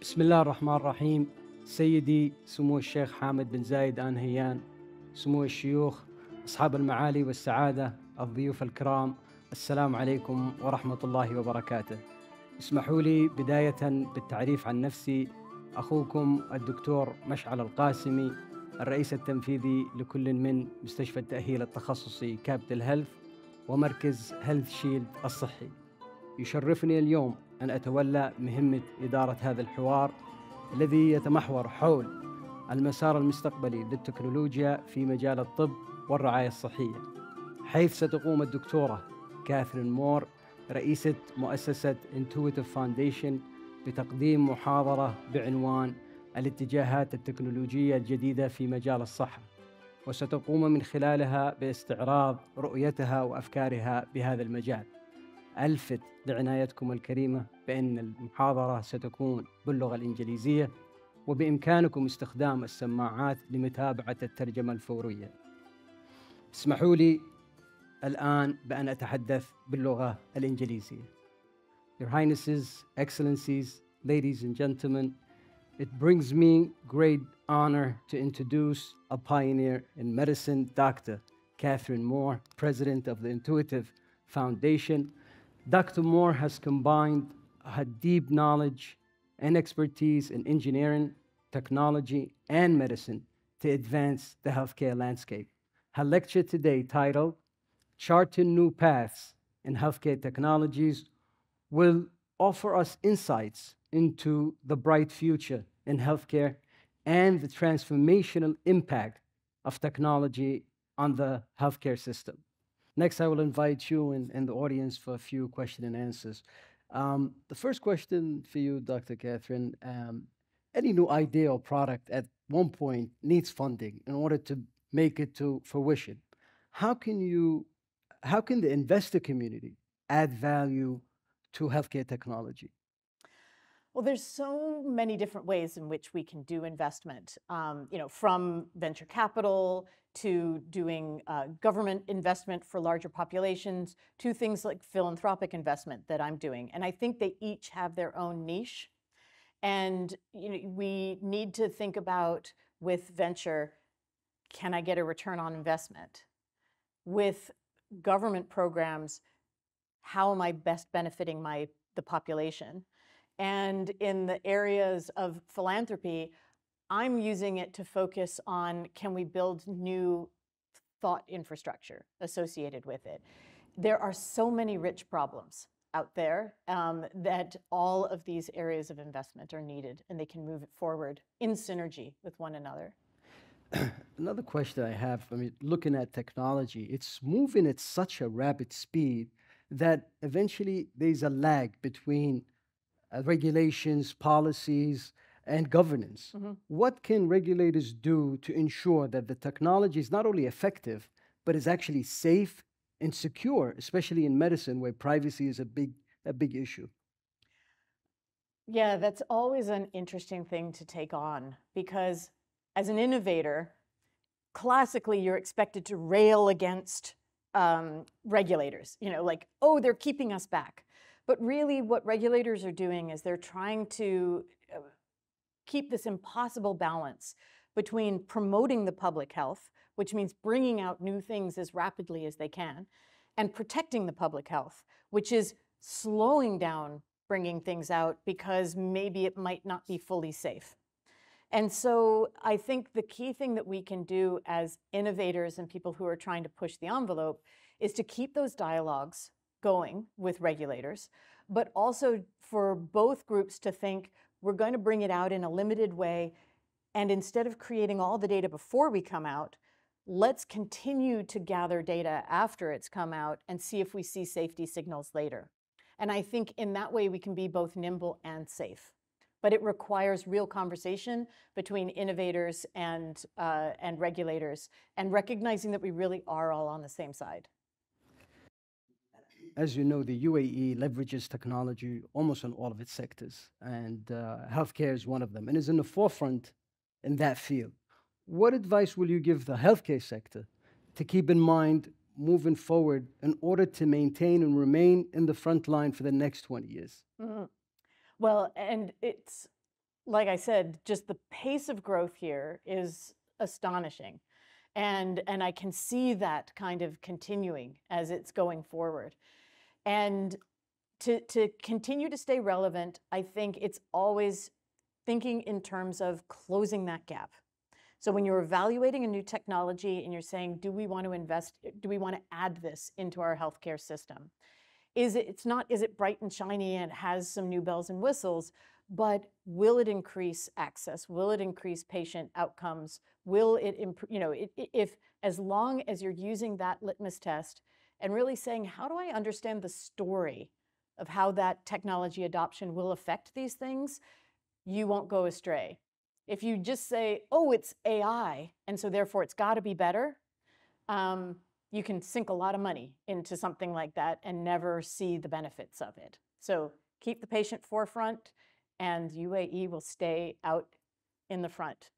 بسم الله الرحمن الرحيم. سيدي سمو الشيخ حامد بن زايد آل نهيان سمو الشيوخ أصحاب المعالي والسعادة الضيوف الكرام السلام عليكم ورحمة الله وبركاته. اسمحوا لي بداية بالتعريف عن نفسي. أخوكم الدكتور مشعل القاسمي الرئيس التنفيذي لكل من مستشفى التأهيل التخصصي كابيتال هيلث ومركز هيلث شيلد الصحي. يشرفني اليوم أن أتولى مهمة إدارة هذا الحوار الذي يتمحور حول المسار المستقبلي للتكنولوجيا في مجال الطب والرعاية الصحية حيث ستقوم الدكتورة كاثرين مور رئيسة مؤسسة Intuitive Foundation بتقديم محاضرة بعنوان الاتجاهات التكنولوجية الجديدة في مجال الصحة. وستقوم من خلالها باستعراض رؤيتها وأفكارها بهذا المجال. ألفت لعنايتكم الكريمة بأن المحاضرة ستكون باللغة الإنجليزية وبإمكانكم استخدام السماعات لمتابعة الترجمة الفورية اسمحوا لي الآن بأن أتحدث باللغة الإنجليزية Your Highnesses, Excellencies, Ladies and Gentlemen, it brings me great honor to introduce a pioneer in medicine, Dr. Catherine Moore, President of the Intuitive Foundation. Dr. Mohr has combined her deep knowledge and expertise in engineering, technology, and medicine to advance the healthcare landscape. Her lecture today, titled Charting New Paths in Healthcare Technologies, will offer us insights into the bright future in healthcare and the transformational impact of technology on the healthcare system. Next, I will invite you and, the audience for a few question and answers. Um, the first question for you, Dr. Catherine, um, any new idea or product at one point needs funding in order to make it to fruition. How can you, how can the investor community add value to healthcare technology? Well, there's so many different ways in which we can do investment. Um, you know, from venture capital to doing uh, government investment for larger populations to things like philanthropic investment that I'm doing. And I think they each have their own niche. And you know, we need to think about with venture, can I get a return on investment? With government programs, how am I best benefiting my the population? And in the areas of philanthropy, I'm using it to focus on can we build new thought infrastructure associated with it. There are so many rich problems out there um, that all of these areas of investment are needed and they can move it forward in synergy with one another. Another question I have I mean, looking at technology, it's moving at such a rapid speed that eventually there's a lag between uh, regulations, policies, and governance. Mhm. What can regulators do to ensure that the technology is not only effective, but is actually safe and secure, especially in medicine where privacy is a big, a big issue? Yeah, that's always an interesting thing to take on because as an innovator, classically you're expected to rail against um, regulators, you know, like, oh, they're keeping us back. But really, what regulators are doing is they're trying to uh, keep this impossible balance between promoting the public health, which means bringing out new things as rapidly as they can, and protecting the public health, which is slowing down bringing things out because maybe it might not be fully safe. And so I think the key thing that we can do as innovators and people who are trying to push the envelope is to keep those dialogues going with regulators, but also for both groups to think we're going to bring it out in a limited way. And instead of creating all the data before we come out, let's continue to gather data after it's come out and see if we see safety signals later. And I think in that way we can be both nimble and safe. But it requires real conversation between innovators and, uh, and regulators and recognizing that we really are all on the same side. As you know, the UAE leverages technology almost in all of its sectors, and uh, healthcare is one of them, and is in the forefront in that field. What advice will you give the healthcare sector to keep in mind moving forward in order to maintain and remain in the front line for the next 20 years? Mhm. Well, and it's like I said, just the pace of growth here is astonishing. And, and I can see that kind of continuing as it's going forward. And to, to continue to stay relevant, I think it's always thinking in terms of closing that gap. So when you're evaluating a new technology and you're saying, do we want to invest, do we want to add this into our healthcare system? Is it, it's not, is it bright and shiny and it has some new bells and whistles, but will it increase access? Will it increase patient outcomes? Will it, improve, you know, it, if as long as you're using that litmus test and really saying, how do I understand the story of how that technology adoption will affect these things, you won't go astray. If you just say, oh, it's AI, and so therefore it's got to be better, um, you can sink a lot of money into something like that and never see the benefits of it. So keep the patient forefront, and UAE will stay out in the front.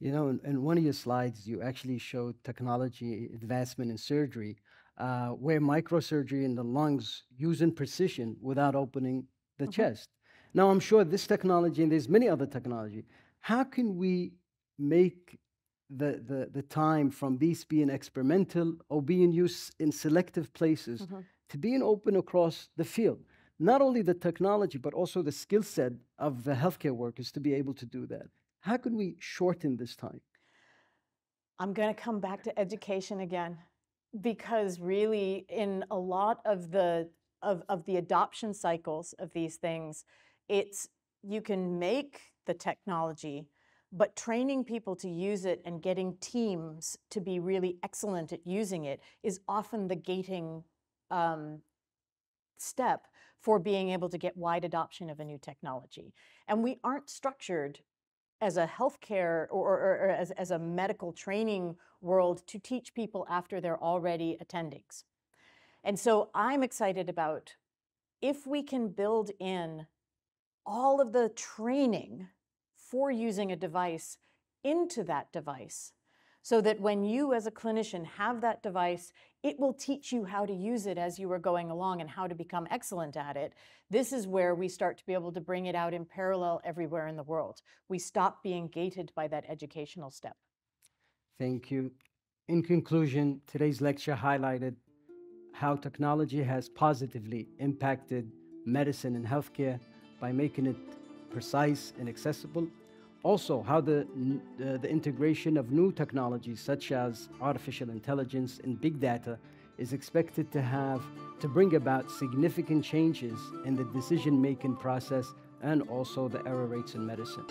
You know, in, in one of your slides, you actually showed technology advancement in surgery, uh, where microsurgery in the lungs using precision without opening the Mhm. chest. Now, I'm sure this technology, and there's many other technology, how can we make the, the, the time from these being experimental or being used in selective places Mhm. to being open across the field? Not only the technology, but also the skill set of the healthcare workers to be able to do that. How can we shorten this time? I'm going to come back to education again because really in a lot of the of, of the adoption cycles of these things it's you can make the technology but training people to use it and getting teams to be really excellent at using it is often the gating um, step for being able to get wide adoption of a new technology. And we aren't structured as a healthcare or, or, or as, as a medical training world to teach people after they're already attendings. And so I'm excited about if we can build in all of the training for using a device into that device so that when you as a clinician have that device, it will teach you how to use it as you are going along and how to become excellent at it. This is where we start to be able to bring it out in parallel everywhere in the world. We stop being gated by that educational step. Thank you. In conclusion, today's lecture highlighted how technology has positively impacted medicine and healthcare by making it precise and accessible. Also, how the, n- uh, the, integration of new technologies such as artificial intelligence and big data is expected to have to bring about significant changes in the decision-making process and also the error rates in medicine.